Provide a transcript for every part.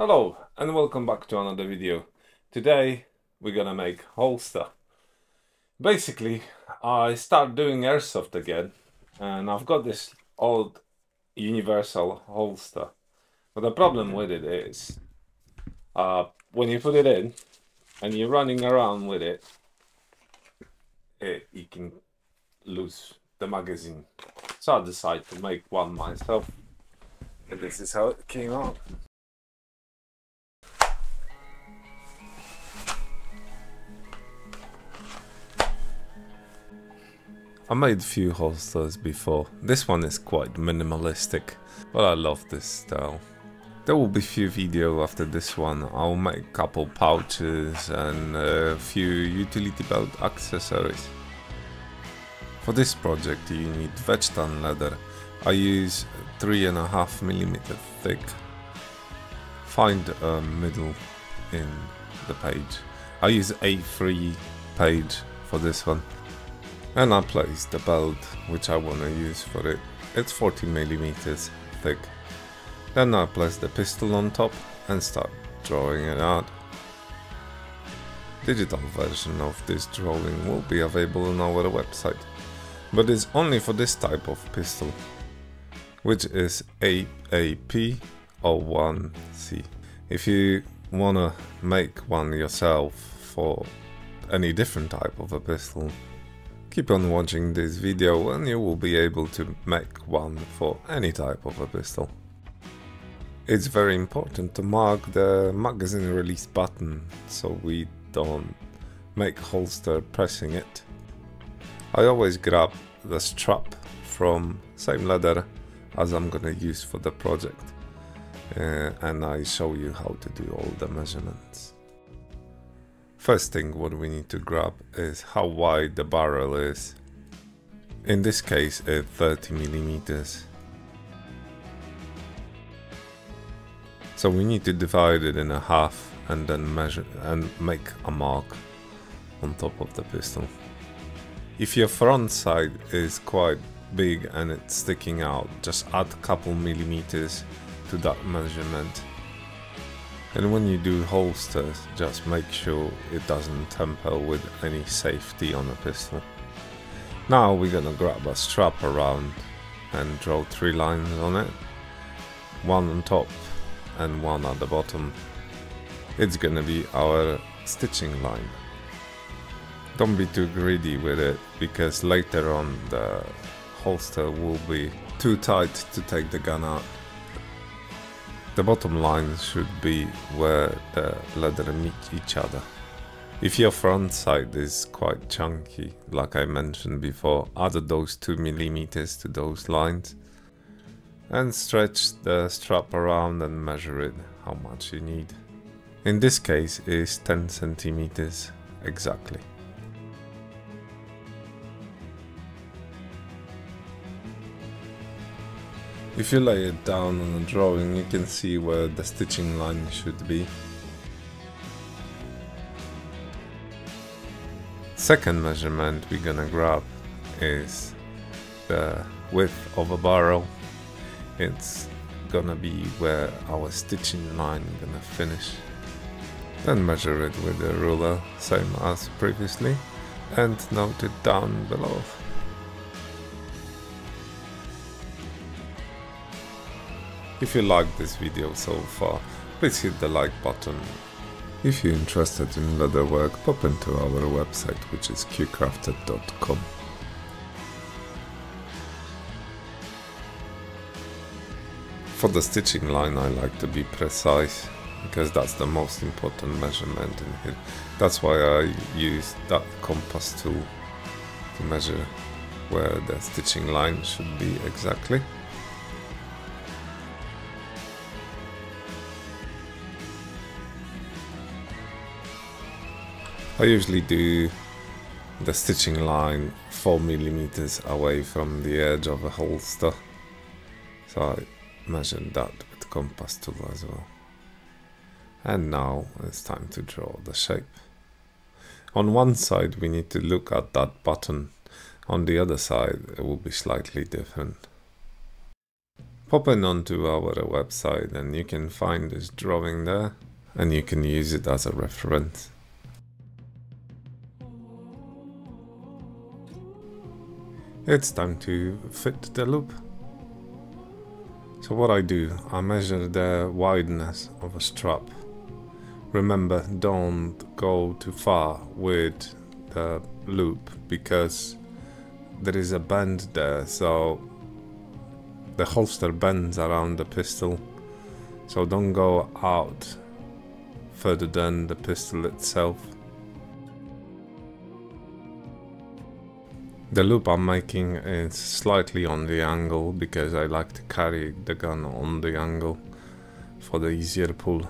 Hello and welcome back to another video. Today we're gonna make holster. Basically I start doing airsoft again and I've got this old universal holster but the problem with it is uh, when you put it in and you're running around with it, it you can lose the magazine so I decided to make one myself and this is how it came out. I made few holsters before. This one is quite minimalistic, but I love this style. There will be few video after this one. I'll make couple pouches and a few utility belt accessories. For this project you need tan leather. I use 3.5mm thick. Find a middle in the page. I use A3 page for this one and I place the belt which I want to use for it. It's 40 millimeters thick. Then I place the pistol on top and start drawing it out. Digital version of this drawing will be available on our website, but it's only for this type of pistol, which is AAP01C. If you wanna make one yourself for any different type of a pistol, Keep on watching this video and you will be able to make one for any type of a pistol. It's very important to mark the magazine release button so we don't make holster pressing it. I always grab the strap from same leather as I'm gonna use for the project uh, and I show you how to do all the measurements. First thing what we need to grab is how wide the barrel is. In this case it's 30 millimeters. So we need to divide it in a half and then measure and make a mark on top of the pistol. If your front sight is quite big and it's sticking out, just add a couple millimeters to that measurement and when you do holsters, just make sure it doesn't tamper with any safety on the pistol. Now we're gonna grab a strap around and draw three lines on it. One on top and one at the bottom. It's gonna be our stitching line. Don't be too greedy with it because later on the holster will be too tight to take the gun out. The bottom line should be where the leather meet each other. If your front sight is quite chunky, like I mentioned before, add those 2 millimeters to those lines and stretch the strap around and measure it how much you need. In this case is 10 centimeters exactly. If you lay it down on a drawing, you can see where the stitching line should be. Second measurement we're gonna grab is the width of a barrel. It's gonna be where our stitching line is gonna finish. Then measure it with a ruler, same as previously, and note it down below. If you liked this video so far, please hit the like button. If you're interested in leatherwork, pop into our website which is qcrafted.com. For the stitching line I like to be precise because that's the most important measurement in here. That's why I use that compass tool to measure where the stitching line should be exactly. I usually do the stitching line 4 millimeters away from the edge of a holster. So I measured that with compass tool as well. And now it's time to draw the shape. On one side we need to look at that button. On the other side it will be slightly different. Pop in onto our website and you can find this drawing there and you can use it as a reference. It's time to fit the loop. So what I do, I measure the wideness of a strap. Remember, don't go too far with the loop because there is a bend there, so the holster bends around the pistol. So don't go out further than the pistol itself. The loop I'm making is slightly on the angle because I like to carry the gun on the angle for the easier pull.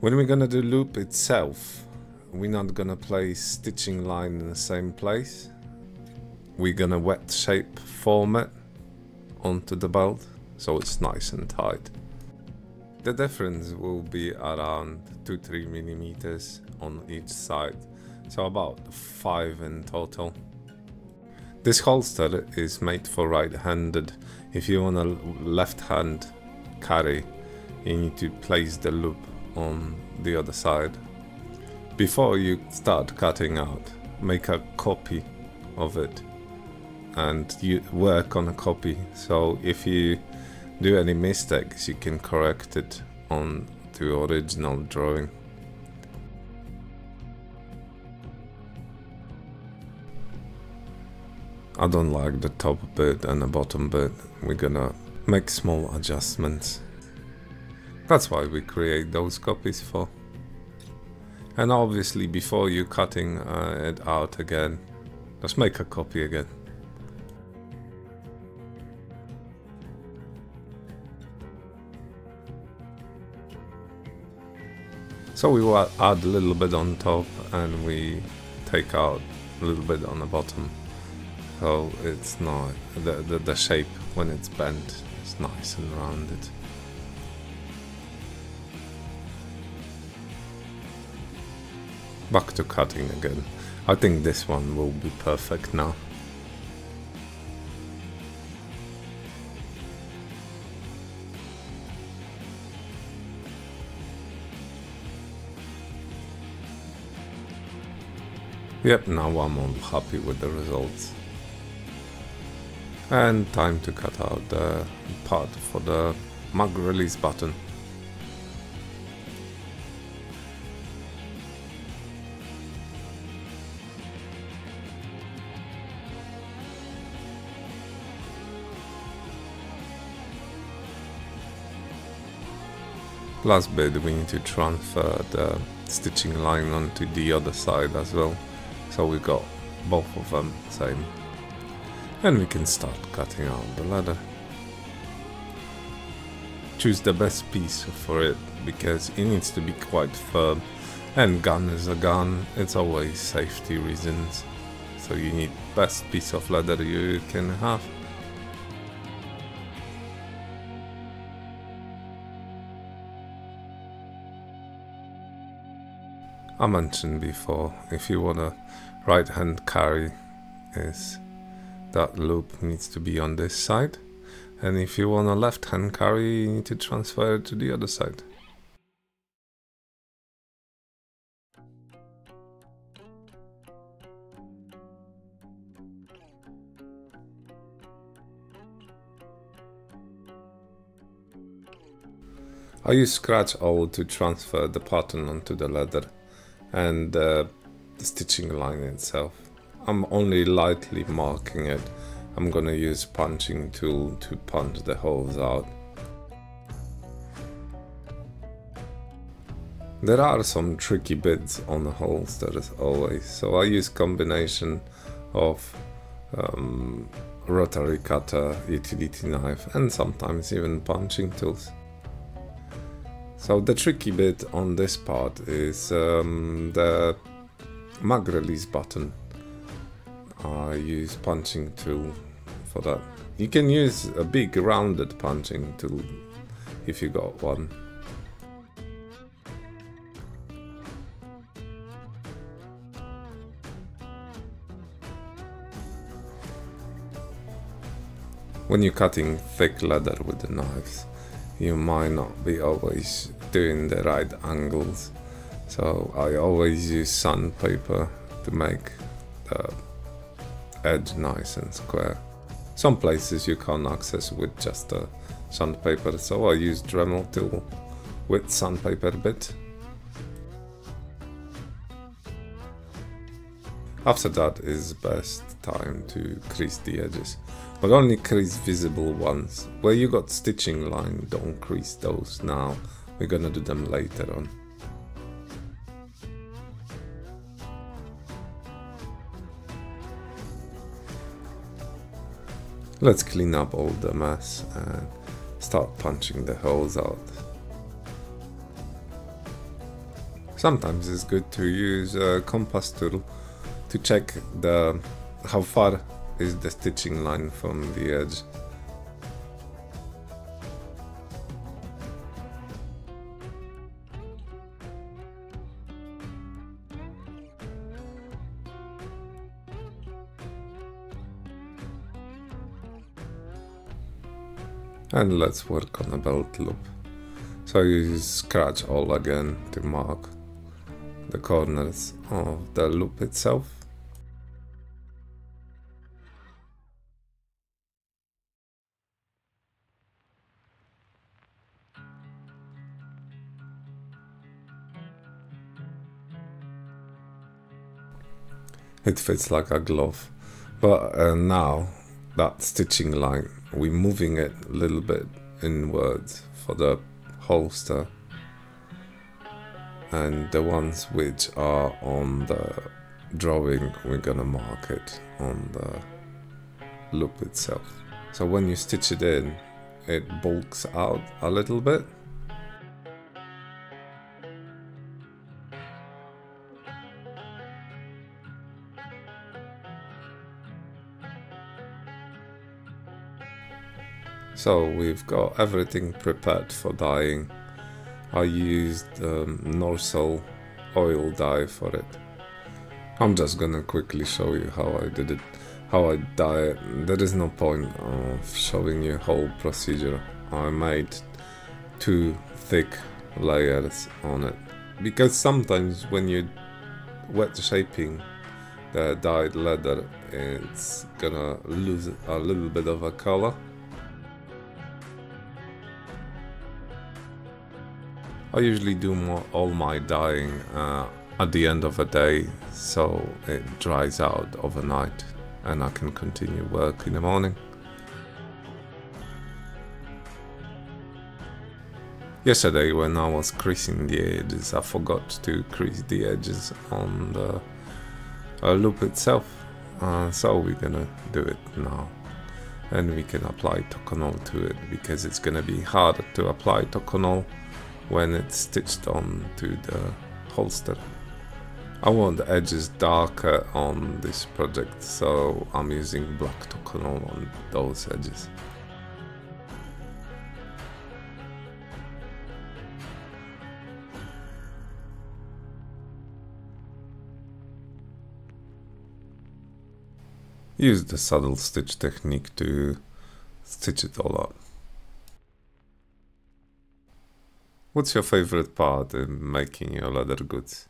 When we're gonna do loop itself, we're not gonna place stitching line in the same place. We're gonna wet shape form it onto the belt so it's nice and tight. The difference will be around 2-3 millimeters on each side so about 5 in total. This holster is made for right-handed. If you want a left hand carry, you need to place the loop on the other side. Before you start cutting out, make a copy of it and you work on a copy. So if you do any mistakes, you can correct it on the original drawing. I don't like the top bit and the bottom bit. We're gonna make small adjustments. That's why we create those copies for. And obviously before you cutting uh, it out again, just make a copy again. So we will add a little bit on top and we take out a little bit on the bottom so it's not the, the, the shape when it's bent is nice and rounded. Back to cutting again. I think this one will be perfect now. Yep, now I'm all happy with the results. And time to cut out the part for the mag release button. Last bit we need to transfer the stitching line onto the other side as well. So we got both of them same and we can start cutting out the leather. Choose the best piece for it because it needs to be quite firm and gun is a gun, it's always safety reasons. So you need best piece of leather you can have. I mentioned before, if you want a right hand carry is that loop needs to be on this side and if you want a left hand carry you need to transfer it to the other side. I use scratch awl to transfer the pattern onto the leather and uh, the stitching line itself. I'm only lightly marking it. I'm gonna use punching tool to punch the holes out. There are some tricky bits on the holes, there is always, so I use combination of um, rotary cutter, utility knife and sometimes even punching tools. So the tricky bit on this part is um, the mag release button. I use punching tool for that. You can use a big rounded punching tool if you got one. when you're cutting thick leather with the knives, you might not be always doing the right angles. So I always use sandpaper to make the edge nice and square. Some places you can't access with just a sandpaper, so I use Dremel tool with sandpaper bit. After that is best time to crease the edges, but only crease visible ones. Where you got stitching line, don't crease those now, we're gonna do them later on. Let's clean up all the mess and start punching the holes out. Sometimes it's good to use a compass tool to check the how far is the stitching line from the edge. And let's work on a belt loop. So you scratch awl again to mark the corners of the loop itself. It fits like a glove. But uh, now that stitching line, we're moving it a little bit inwards for the holster? And the ones which are on the drawing we're gonna mark it on the loop itself. So when you stitch it in it bulks out a little bit so we've got everything prepared for dyeing I used um, Norsol oil dye for it. I'm just gonna quickly show you how I did it, how I dye it. There is no point of showing you whole procedure. I made two thick layers on it because sometimes when you wet shaping the dyed leather it's gonna lose a little bit of a color I usually do more, all my dyeing uh, at the end of a day so it dries out overnight and I can continue work in the morning. Yesterday when I was creasing the edges I forgot to crease the edges on the uh, loop itself uh, so we're gonna do it now and we can apply Tokonole to it because it's gonna be harder to apply Tokonole when it's stitched on to the holster. I want the edges darker on this project, so I'm using black Tokonole on those edges. Use the saddle stitch technique to stitch it all up. What's your favorite part in making your leather goods?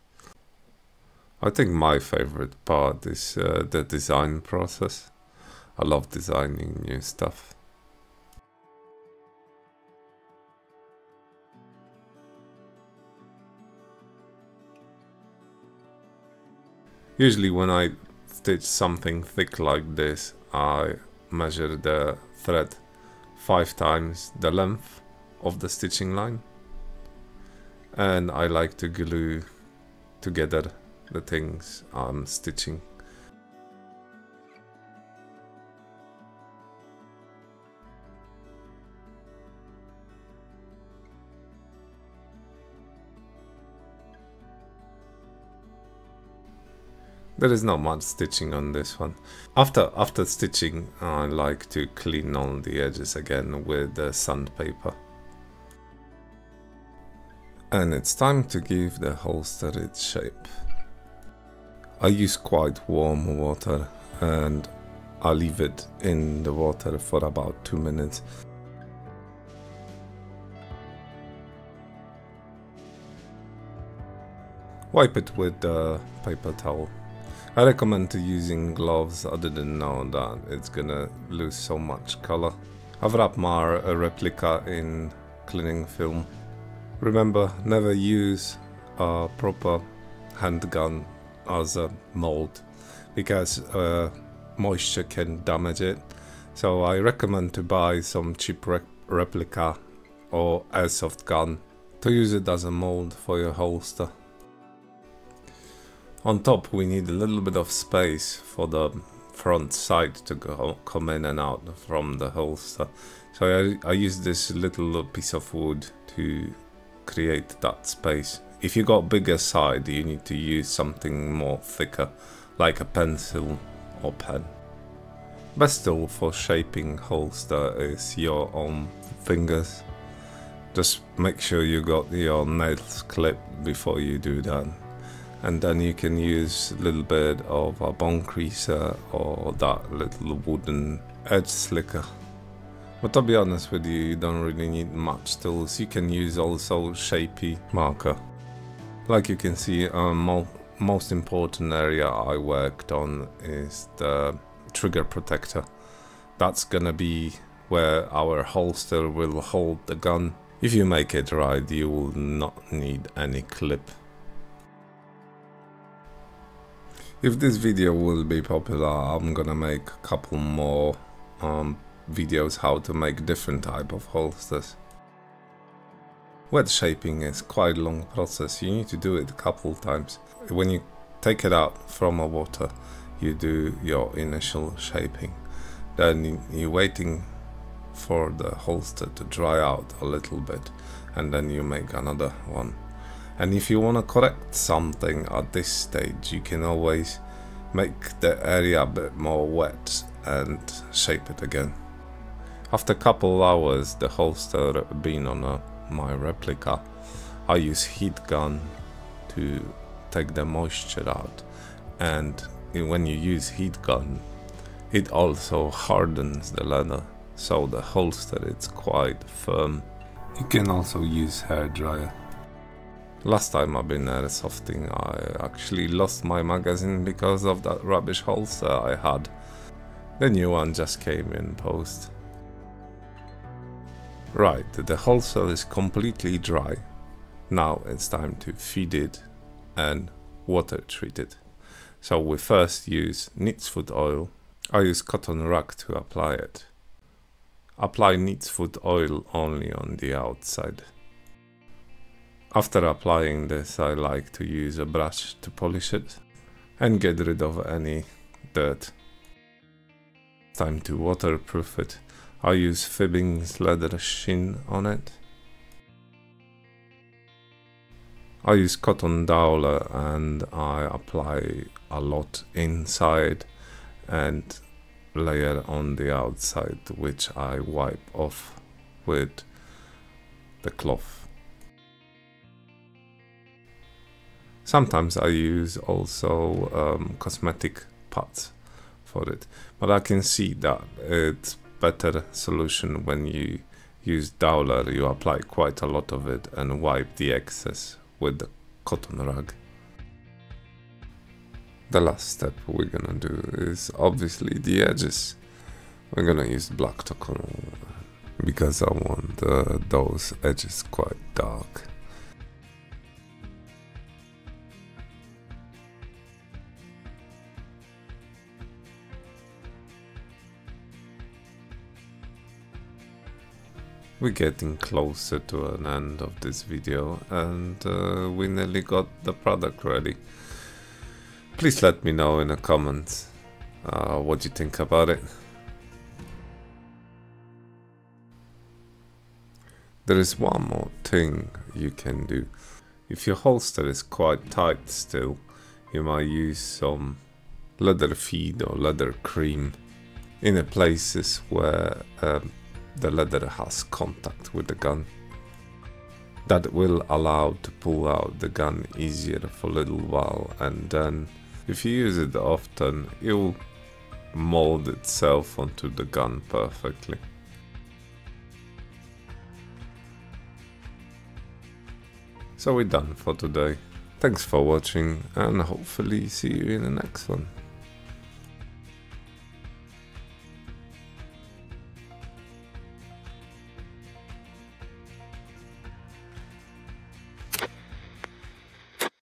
I think my favorite part is uh, the design process. I love designing new stuff. Usually when I stitch something thick like this, I measure the thread five times the length of the stitching line and I like to glue together the things I'm stitching. There is not much stitching on this one. After after stitching, I like to clean all the edges again with the sandpaper. And it's time to give the holster its shape. I use quite warm water and I leave it in the water for about 2 minutes. Wipe it with a paper towel. I recommend to using gloves, I didn't know that it's gonna lose so much color. I've wrapped my replica in cleaning film. Remember, never use a proper handgun as a mold because uh, moisture can damage it. So I recommend to buy some cheap re replica or airsoft gun to use it as a mold for your holster. On top we need a little bit of space for the front sight to go, come in and out from the holster. So I, I use this little piece of wood to create that space. If you got bigger side you need to use something more thicker like a pencil or pen. Best tool for shaping holster is your own fingers. Just make sure you got your nails clipped before you do that and then you can use a little bit of a bone creaser or that little wooden edge slicker. But to be honest with you, you don't really need much tools. You can use also Sharpie marker. Like you can see, um, mo most important area I worked on is the trigger protector. That's gonna be where our holster will hold the gun. If you make it right, you will not need any clip. If this video will be popular, I'm gonna make a couple more um, videos how to make different type of holsters. Wet shaping is quite a long process, you need to do it a couple times. When you take it out from a water, you do your initial shaping. Then you're waiting for the holster to dry out a little bit and then you make another one. And if you want to correct something at this stage, you can always make the area a bit more wet and shape it again. After a couple hours, the holster being on a, my replica, I use heat gun to take the moisture out. And when you use heat gun, it also hardens the leather, so the holster is quite firm. You can also use hair dryer. Last time I've been airsofting, I actually lost my magazine because of that rubbish holster I had. The new one just came in post. Right, the holster is completely dry. Now it's time to feed it and water treat it. So we first use neat's oil. I use cotton rag to apply it. Apply neat's oil only on the outside. After applying this I like to use a brush to polish it and get rid of any dirt. Time to waterproof it. I use Fiebing's leather sheen on it. I use cotton dowler and I apply a lot inside and layer on the outside which I wipe off with the cloth. Sometimes I use also um, cosmetic parts for it, but I can see that it's better solution when you use Dowler, you apply quite a lot of it and wipe the excess with the cotton rag. The last step we're gonna do is obviously the edges. We're gonna use black Tocon because I want uh, those edges quite dark. We're getting closer to an end of this video and uh, we nearly got the product ready. Please let me know in the comments uh, what you think about it. There is one more thing you can do. If your holster is quite tight still, you might use some leather feed or leather cream in the places where um, the leather has contact with the gun. That will allow to pull out the gun easier for a little while and then if you use it often it will mold itself onto the gun perfectly. So we're done for today. Thanks for watching and hopefully see you in the next one.